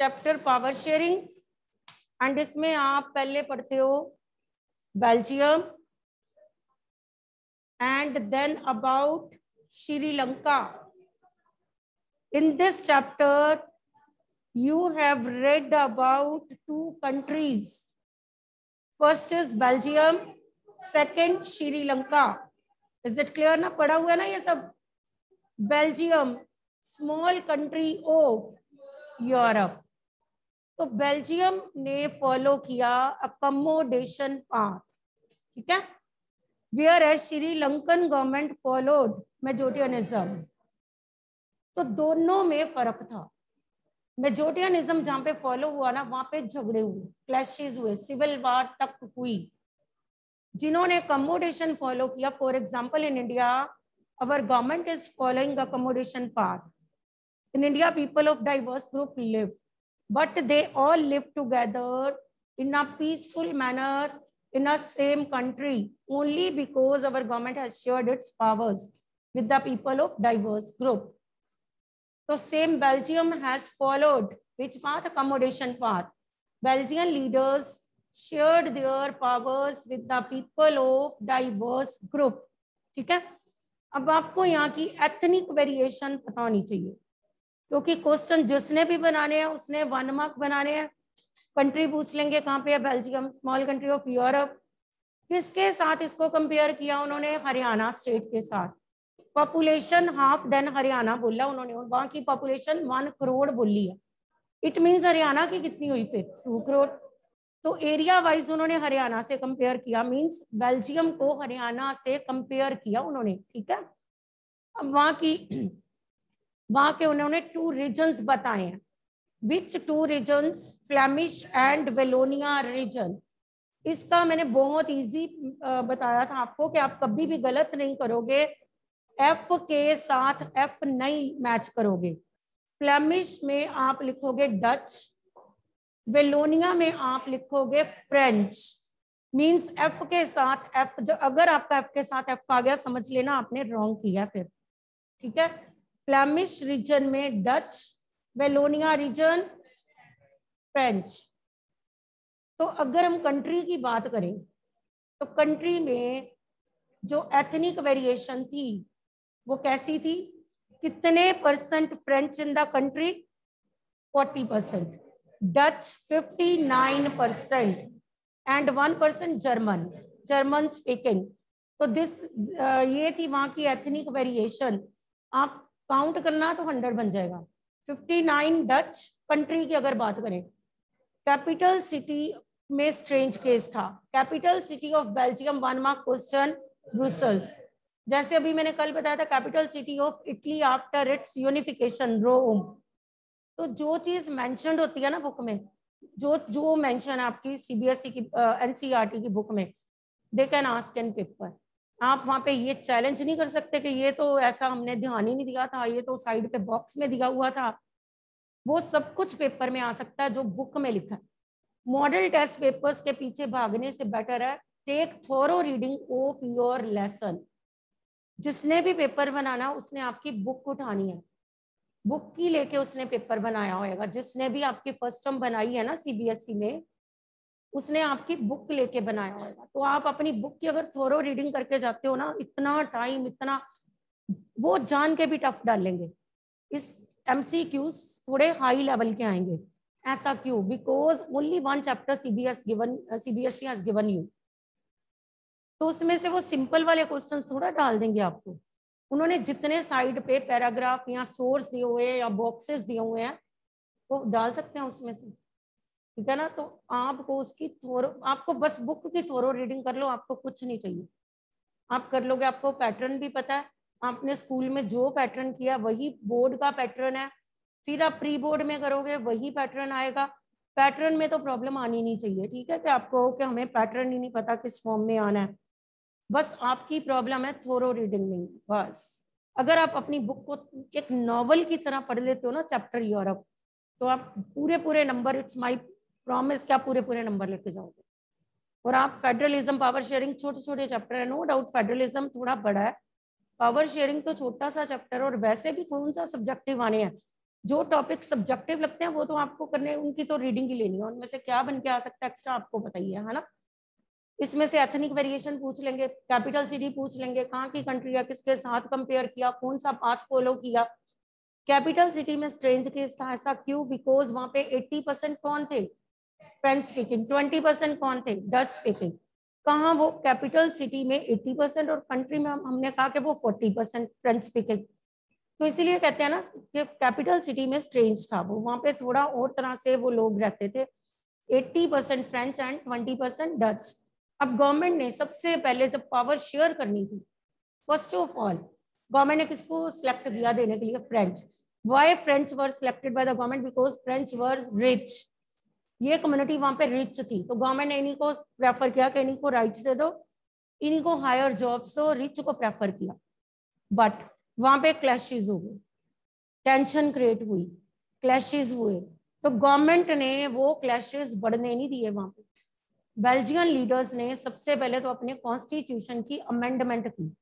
Chapter power sharing and इसमें आप पहले पढ़ते हो Belgium and then about Sri Lanka in this chapter have read about two countries. First is belgium, second sri lanka. Is it clear na पढ़ा हुआ है ना ये सब? Belgium small country of Europe तो बेल्जियम ने फॉलो किया accommodation path ठीक है? Whereas Sri Lankan government followed majoritarianism तो दोनों में फ़र्क था। मेजोटियनिज्म जहाँ पे फॉलो हुआ ना, वहाँ पे झगड़े हुए क्लैशेज हुए सिविल वार तक हुई। जिन्होंने अकोमोडेशन फॉलो किया for example in India our government is following accommodation part in India people of diverse group live but they all live together in a peaceful manner in a same country only because our government has shared its powers with the people of diverse group. So same Belgium has followed which path accommodation path. Belgian leaders shared their powers with the people of diverse group. ठीक है अब आपको यहाँ की ethnic variation पता होनी चाहिए क्योंकि क्वेश्चन जिसने भी बनाने हैं, उसने वन मार्क बनाने हैं। कंट्री पूछ लेंगे कहाँ पे है Belgium small country of Europe किसके साथ इसको कंपेयर किया उन्होंने? हरियाणा स्टेट के साथ। पॉपुलेशन हाफ़ देन हरियाणा बोला उन्होंने वहाँ की पॉपुलेशन वन करोड़ बोली है। इट मीन्स हरियाणा की कितनी हुई फिर? टू करोड़ तो एरिया वाइज उन्होंने हरियाणा से कंपेयर किया मींस बेल्जियम को हरियाणा से कंपेयर किया उन्होंने, ठीक है? अब वहाँ की वहाँ के उन्होंने टू रीजन बताए हैं। Which two region Flemish and Wallonia region इसका मैंने बहुत इजी बताया था आपको कि आप कभी भी गलत नहीं करोगे। एफ़ के साथ एफ़ नहीं मैच करोगे। फ्लैमिश में आप लिखोगे डच वेलोनिया में आप लिखोगे फ्रेंच मींस एफ़ के साथ एफ़ जो अगर आपका एफ़ के साथ एफ़ आ गया, समझ लेना आपने रॉन्ग किया फिर। ठीक है? फ्लैमिश रीजन में डच वेलोनिया रीजन फ्रेंच तो अगर हम कंट्री की बात करें तो कंट्री में जो एथनिक वेरिएशन थी, वो कैसी थी? कितने percent French in the country forty percent Dutch fifty nine percent and one percent German German speaking तो दिस ये थी वहाँ की एथनिक वेरिएशन आप काउंट करना तो हंड्रेड बन जाएगा। फिफ्टी नाइन डच कंट्री की अगर बात करें कैपिटल सिटी में स्ट्रेंज केस था। Capital city of Belgium one mark question Brussels जैसे अभी मैंने कल बताया था capital city of Italy after its unification Rome तो जो चीज़ मेंशनड होती है ना बुक में, जो जो मेंशन आपकी सीबीएसई e की एनसीईआरटी e की बुक में they can ask in paper आप वहाँ पे ये चैलेंज नहीं कर सकते कि ये तो ऐसा हमने ध्यान ही नहीं दिया था, ये तो साइड पे बॉक्स में दिया हुआ था। वो सब कुछ पेपर में आ सकता है जो बुक में लिखा है। मॉडल टेस्ट पेपर्स के पीछे भागने से बेटर है। Take thorough reading of your lesson जिसने भी पेपर बनाना, उसने आपकी बुक उठानी है। बुक की लेके उसने पेपर बनाया होगा जिसने भी आपकी फ़र्स्ट टर्म बनाई है ना सीबीएसई e में उसने आपकी बुक लेके बनाया होगा। तो आप अपनी बुक की अगर थोरो रीडिंग करके जाते हो ना, इतना टाइम इतना, वो जान के भी टफ डालेंगे। इस एमसीक्यूज थोड़े हाई लेवल के आएँगे। ऐसा क्यों? Because only one chapter CBS given CBSE has given you तो उसमें से वो सिंपल वाले क्वेश्चंस थोड़ा डाल देंगे आपको। उन्होंने जितने साइड पे पैराग्राफ या सोर्स दिए हुए या बॉक्सेस दिए हुए हैं, वो डाल सकते हैं उसमें से। ठीक है ना? तो आपको उसकी थोरो, आपको बस बुक की थोरो रीडिंग कर लो, आपको कुछ नहीं चाहिए। आप कर लोगे, आपको पैटर्न भी पता है। आपने स्कूल में जो पैटर्न किया, वही बोर्ड का पैटर्न है। फिर आप प्री बोर्ड में करोगे, वही पैटर्न आएगा। पैटर्न में तो प्रॉब्लम आनी नहीं चाहिए, ठीक है? कि आपको कि हमें पैटर्न ही नहीं पता किस फॉर्म में आना है। बस आपकी प्रॉब्लम है थोरो रीडिंग नहीं बस। अगर आप अपनी बुक को एक नॉवल की तरह पढ़ लेते हो ना चैप्टर यूरोप तो आप पूरे पूरे नंबर इट्स माई प्रॉमिस क्या पूरे पूरे नंबर लेके जाओगे। और आप फेडरलिज्म पावर शेयरिंग छोटे छोटे चैप्टर है नो डाउट फेडरलिज्म थोड़ा बड़ा है। पावर शेयरिंग तो छोटा सा चैप्टर और वैसे भी कौन सा सब्जेक्टिव आने हैं? जो टॉपिक सब्जेक्टिव लगते हैं, वो तो आपको करने, उनकी तो रीडिंग ही लेनी है। उनमें से क्या बन के आ सकता है एक्स्ट्रा आपको बताइए, है ना? इसमें से एथनिक वेरिएशन पूछ लेंगे कैपिटल सिटी पूछ लेंगे, कहाँ की कंट्री है किसके साथ कंपेयर किया कौन सा पाथ फॉलो किया? कैपिटल सिटी में स्ट्रेंज केस था, ऐसा क्यों? बिकॉज़ वहाँ पे 80 परसेंट कौन थे? फ्रेंच स्पीकिंग 20 परसेंट कौन थे? डच स्पीकिंग कहा वो कैपिटल सिटी में 80 परसेंट और कंट्री में हमने कहा कि वो 40 परसेंट फ्रेंच स्पीकिंग तो इसीलिए कहते हैं ना कि कैपिटल सिटी में स्ट्रेंज था वो। वहाँ पे थोड़ा और तरह से वो लोग रहते थे। 80 percent French and 20 percent Dutch अब गवर्नमेंट ने सबसे पहले जब पावर शेयर करनी थी फ़र्स्ट ऑफ़ ऑल गवर्नमेंट ने किसको सिलेक्ट किया देने के लिए? French why French were selected by the government because French were rich ये कम्युनिटी वहाँ पे रिच थी। तो गवर्नमेंट ने इन्हीं को प्रेफर किया कि इन्हीं को राइट्स दे दो, इन्हीं को हायर जॉब्स दो रिच को प्रेफर किया। बट वहाँ पे क्लैशेज हो गए टेंशन क्रिएट हुई क्लैशेज हुए। तो गवर्नमेंट ने वो क्लैशेज बढ़ने नहीं दिए वहाँ पे। बेल्जियन लीडर्स ने सबसे पहले तो अपने कॉन्स्टिट्यूशन की अमेंडमेंट की।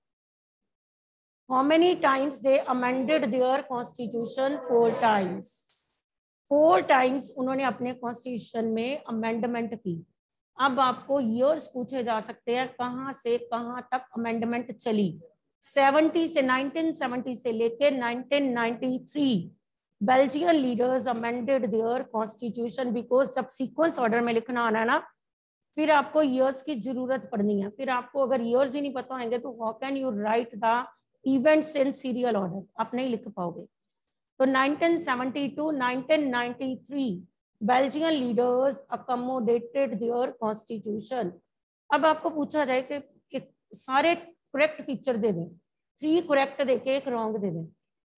How many times they amended their constitution four times four times उन्होंने अपने कॉन्स्टिट्यूशन में अमेंडमेंट की। अब आपको ईयर्स पूछे जा सकते हैं, कहाँ से कहाँ तक अमेंडमेंट चली। 70 से 1970 से लेके 1993 Belgian leaders amended their constitution because जब सीक्वेंस ऑर्डर में लिखना आना है ना, फिर आपको ईयर्स की ज़रूरत पड़नी है। फिर आपको अगर ईयर्स ही नहीं पता होंगे तो how can you write the events in serial order आप नहीं लिख पाओगे। तो 1972 1993 Belgian leaders accommodated their constitution अब आपको पूछा जाए कि, कि सारे करेक्ट फीचर दे दें। थ्री करेक्ट दे के एक रॉन्ग दे दें।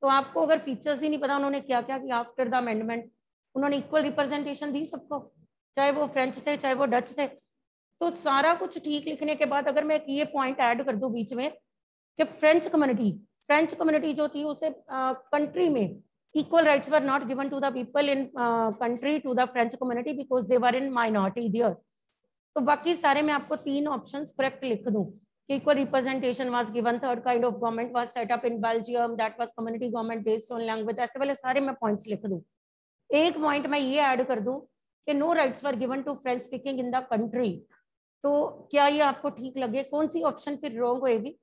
तो आपको अगर फीचर्स ही नहीं पता उन्होंने क्या क्या किया आफ्टर द अमेंडमेंट उन्होंने इक्वल रिप्रेजेंटेशन दी सबको चाहे वो फ्रेंच थे चाहे वो डच थे। तो सारा कुछ ठीक लिखने के बाद अगर मैं ये पॉइंट ऐड कर दूँ बीच में कि फ्रेंच कम्युनिटी फ्रेंच कम्युनिटी जो थी उसे कंट्री में equal rights were not given to the people in uh, country to the french community because they were in minority there तो बाकी सारे मैं आपको तीन ऑप्शंस करेक्ट लिख दूँ equal representation was given third kind of government was set up in belgium that was community government based on language ऐसे वाले सारे मैं पॉइंट्स लिख दूँ एक पॉइंट मैं ये ऐड कर दूँ कि no rights were given to French speaking in the country तो क्या ये आपको ठीक लगे कौन सी ऑप्शन फिर रॉन्ग होएगी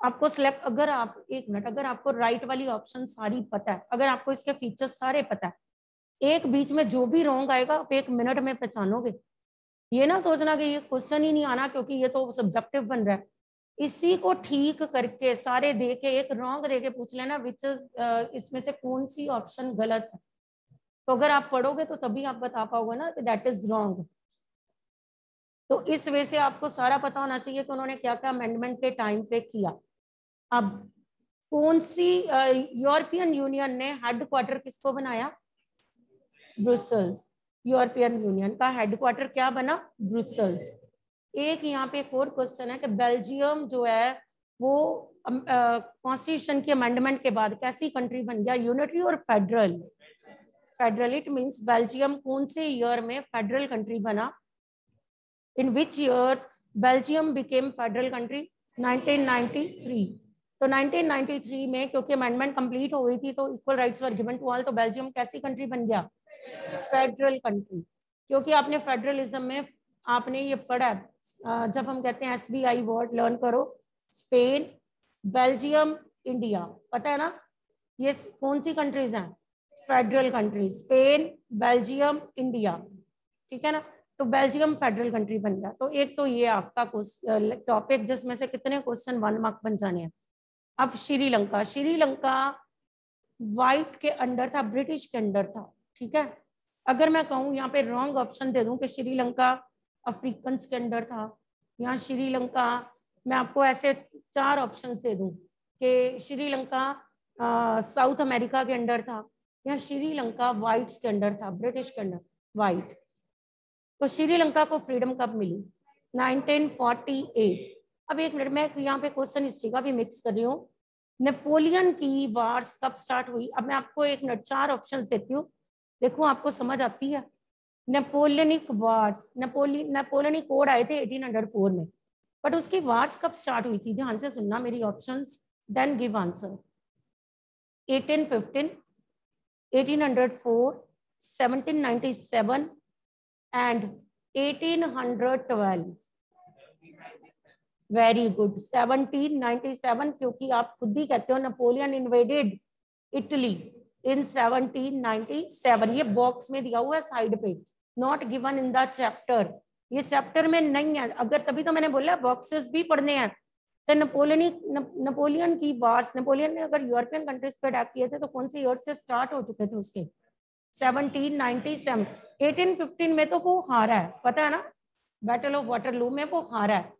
आपको सिलेक्ट अगर आप, एक मिनट अगर आपको राइट वाली ऑप्शन सारी पता है, अगर आपको इसके फीचर्स सारे पता है, एक बीच में जो भी रॉन्ग आएगा, आप एक मिनट में पहचानोगे। ये ना सोचना कि ये क्वेश्चन ही नहीं आना, क्योंकि ये तो सब्जेक्टिव बन रहा है। इसी को ठीक करके, सारे दे के एक रॉन्ग दे के पूछ लेना विच इज़ इसमें से कौन सी ऑप्शन गलत है। तो अगर आप पढ़ोगे तो तभी आप बता पाओगे ना कि दैट इज़ रॉन्ग तो इस वजह से आपको सारा पता होना चाहिए कि उन्होंने क्या क्या अमेंडमेंट के टाइम पे किया। अब कौन सी यूरोपियन यूनियन ने हेडक्वार्टर किसको बनाया? ब्रुसल्स यूरोपियन यूनियन का हेडक्वार्टर क्या बना? ब्रुसल्स एक यहाँ पे एक और क्वेश्चन है कि बेल्जियम जो है, वो कॉन्स्टिट्यूशन की अमेंडमेंट के बाद कैसी कंट्री बन गया? यूनिटरी और federal federal it means Belgium कौन से ईयर में फेडरल कंट्री बना? In which year Belgium became federal country 1993 तो 1993 में, क्योंकि अमेंडमेंट कंप्लीट हो गई थी तो equal rights were given to all तो बेल्जियम कैसी कंट्री बन गया? फेडरल कंट्री क्योंकि आपने फेडरलिज्म में, आपने ये पढ़ा जब हम कहते हैं S B I word learn करो स्पेन बेल्जियम इंडिया पता है ना? ये कौन सी कंट्रीज़ हैं? Federal country Spain Belgium India ठीक है ना? तो बेल्जियम फेडरल कंट्री बन गया. तो एक तो ये आपका टॉपिक जिसमें से कितने क्वेश्चन वन मार्क बन जाने हैं? अब श्रीलंका श्रीलंका वाइट के अंडर था ब्रिटिश के अंडर था, ठीक है? अगर मैं कहूँ, यहाँ पे रॉन्ग ऑप्शन दे दूँ कि श्रीलंका अफ्रीकन के अंडर था यहाँ श्रीलंका, मैं आपको ऐसे चार ऑप्शन दे दूँ कि श्रीलंका साउथ अमेरिका के अंडर था, या श्रीलंका वाइट्स के अंडर था ब्रिटिश के अंडर वाइट तो श्रीलंका को फ्रीडम कब मिली? 1948 अब एक मिनट, मैं यहाँ पे क्वेश्चन हिस्ट्री का भी मिक्स कर रही हूँ। नेपोलियन की वार्स कब स्टार्ट हुई? अब मैं आपको एक मिनट, चार ऑप्शंस देती हूँ। देखो, आपको समझ आती है। Napoleonic wars Napoli Napoleonic code आए थे 1804 में। बट उसकी वार्स कब स्टार्ट हुई थी? ध्यान से सुनना मेरी options then give answer 1815 1804 1797 and 1812 very good. 1797 क्योंकि आप खुद ही कहते हो नेपोलियन इन्वेडेड इटली इन 1797 ये बॉक्स में दिया हुआ है साइड पे not given in the chapter ये चैप्टर में नहीं है। अगर तभी तो मैंने बोला बॉक्सेस भी पढ़ने हैं। तो नेपोलियन नेपोलियन की बार्स नेपोलियन ने अगर यूरोपियन कंट्रीज़ पे अटैक किए थे तो कौन से ईयर से स्टार्ट हो चुके थे उसके? 1797 1815 में तो वो हारा है। पता है ना? बैटल ऑफ़ वाटरलू में वो हारा है।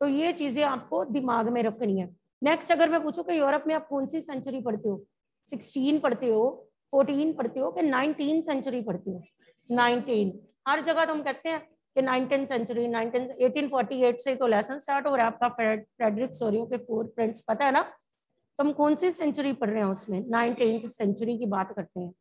तो ये चीज़ें आपको दिमाग में रखनी है। नेक्स्ट अगर मैं पूछूँ कि यूरोप में आप कौन सी सेंचुरी पढ़ते हो? सिक्सटीन पढ़ते हो फोर्टीन पढ़ते हो कि नाइनटीन सेंचुरी पढ़ते हो? नाइनटीन हर जगह तो हम कहते हैं कि nineteen century nineteen eighteen forty eight से तो लेसन स्टार्ट हो रहा है आपका फ्रेडरिक सोरियो के फोर फ्रेंड्स पता है ना? तो हम कौन सी सेंचुरी पढ़ रहे हैं उसमें? नाइनटीन सेंचुरी की बात करते हैं।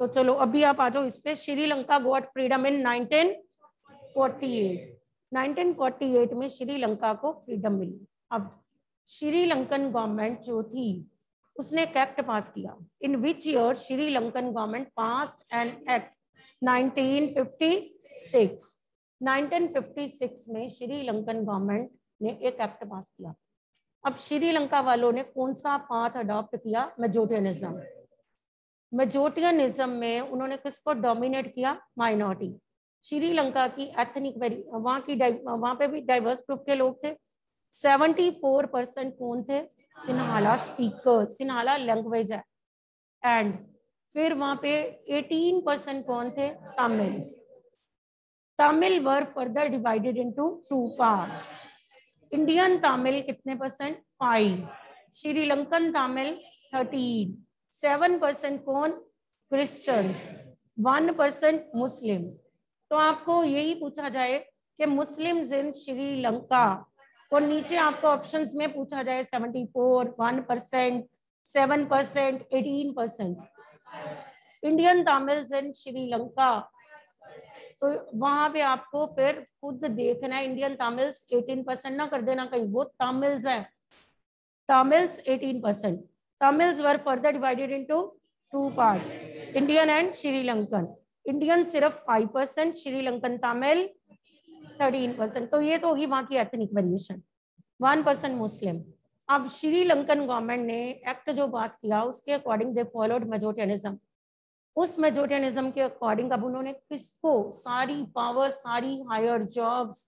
तो चलो, अभी आप आ जाओ इस पे। श्रीलंका गोट फ्रीडम इन 1948 1948 में श्रीलंका को फ्रीडम मिली। अब श्रीलंकन गवर्नमेंट जो थी, उसने एक एक्ट पास किया। In which year Sri Lankan government pass an act 1956 1956 में श्रीलंकन गवर्नमेंट ने एक एक्ट पास किया। अब श्रीलंका वालों ने कौन सा पाथ अडॉप्ट किया? मेजोरियनिज्म मेजोटियनिज्म में उन्होंने किसको डोमिनेट किया? माइनॉरिटी श्रीलंका की एथनिक वेरी वहाँ की वहाँ पे भी डाइवर्स ग्रुप के लोग थे। 74 परसेंट कौन थे? सिन्हाला स्पीकर सिन्हाला लैंग्वेज है। एंड फिर वहाँ पे 18 परसेंट कौन थे? Tamil. Tamil were further divided into two parts Indian Tamil कितने percent five Sri Lankan Tamil thirteen seven percent कौन? क्रिश्चियंस वन परसेंट मुस्लिम्स तो आपको यही पूछा जाए कि मुस्लिम इन श्रीलंका और नीचे आपको ऑप्शंस में पूछा जाए seventy four one percent seven percent eighteen percent Indian Tamils in Sri Lanka तो वहाँ पे आपको फिर खुद देखना है इंडियन तमिल्स एटीन परसेंट ना कर देना कहीं वो तमिल्स है। Tamils eighteen percent Tamils were further divided into two parts, Indian and Sri Lankan. Indian सिर्फ़ five percent Sri Lankan Tamil thirteen percent तो ये तो होगी वहाँ की ethnic variation one percent Muslim अब श्रीलंकन गवर्नमेंट ने एक्ट जो पास किया, उसके अकॉर्डिंग दे फॉलोड मेजोरियनिज्म उस मेजोरियनिज्म के अकॉर्डिंग अब उन्होंने किसको? सारी पावर सारी higher jobs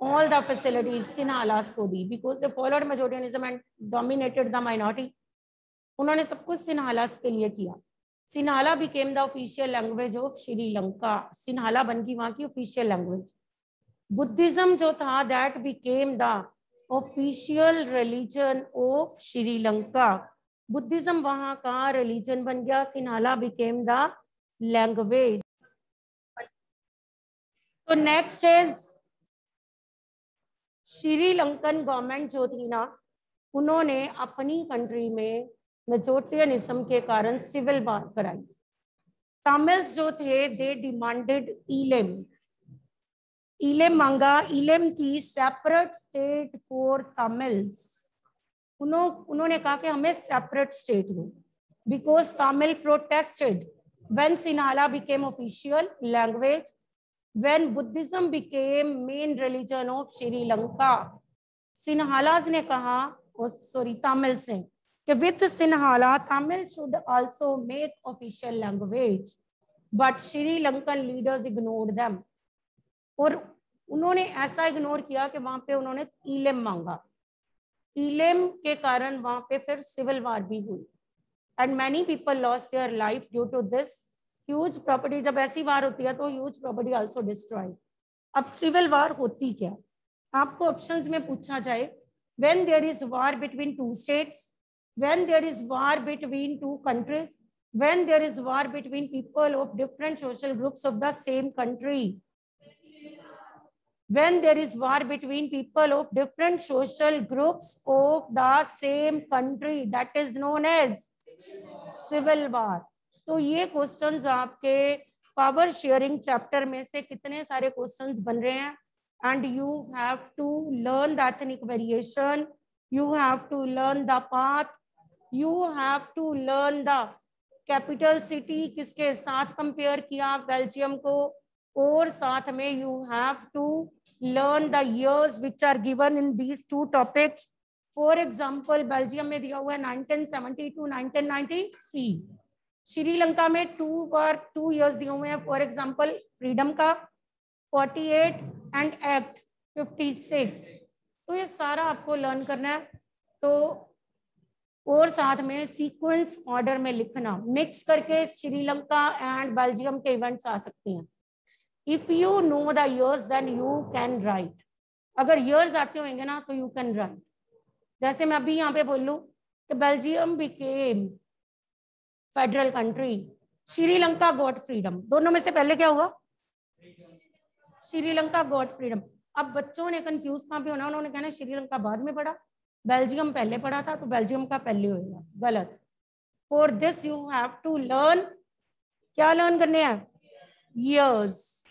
all the facilities Sinhalas को दी because they followed majoritarianism and dominated the minority उन्होंने सब कुछ सिन्हाला के लिए किया। Sinhala became the official language of Sri Lanka Sinhala बन गई वहाँ की ऑफिशियल लैंग्वेज बुद्धिज्म जो था that became the official religion of Sri Lanka Buddhism वहाँ का रिलीजन बन गया सिन्हाला बिकेम द लैंग्वेज तो नेक्स्ट इज़ श्रीलंकन गवर्नमेंट जो थी ना उन्होंने अपनी कंट्री में मेजोटियनिज्म के कारण सिविल वार कराई। तमिल्स जो थे दे डिमांडेड इलेम। इलेम मांगा, इलेम थी सेपरेट स्टेट फॉर तमिल्स। उन्होंने कहा कि हमें सेपरेट स्टेट दो। Because Tamil protested when sinhala became official language, when became main religion of sri lanka sinhalas ने कहा सॉरी तमिल्स ने। कि with Tamil should also make official language, but Sri Lankan leaders ignored them. और उन्होंने ऐसा ignore किया कि वहाँ पे उन्होंने इलेम मांगा। इलेम के कारण वहाँ पे फिर सिविल वार भी हुई। And many people lost their life due to this huge property जब ऐसी वार होती है तो ह्यूज प्रॉपर्टी आल्सो डिस्ट्रॉय अब सिविल वार होती क्या? आपको ऑप्शंस में पूछा जाए when there is war between two states when there is war between two countries, when there is war between people of different social groups of the same country, when there is war between people of different social groups of the same country, that is known as civil war. तो ये questions आपके power sharing chapter में से कितने सारे questions बन रहे हैं and you have to learn the ethnic variation you have to learn the path you have to learn the capital city किसके साथ कंपेयर किया बेल्जियम को, और साथ में you have to learn the years which are given in these two topics for example Belgium में दिया हुआ है 1970 टू 1993 श्रीलंका में टू बार टू इयर्स दिए हुए हैं फॉर एग्ज़ाम्पल फ्रीडम का 48 एंड एक्ट 56 तो ये सारा आपको लर्न करना है। तो और साथ में सीक्वेंस ऑर्डर में लिखना। मिक्स करके श्रीलंका एंड बेल्जियम के इवेंट्स आ सकते हैं। If you know the years then you can write अगर ईयर्स आते होंगे ना तो यू कैन राइट जैसे मैं अभी यहाँ पे बोल लू कि Belgium became federal country Sri Lanka got freedom दोनों में से पहले क्या हुआ? श्रीलंका गॉट फ्रीडम अब बच्चों ने कंफ्यूज कहाँ पे होना? उन्होंने कहना श्रीलंका बाद में पढ़ा। बेल्जियम पहले पढ़ा था तो बेल्जियम का पहले होगा गलत। For this you have to learn क्या लर्न करने हैं? Years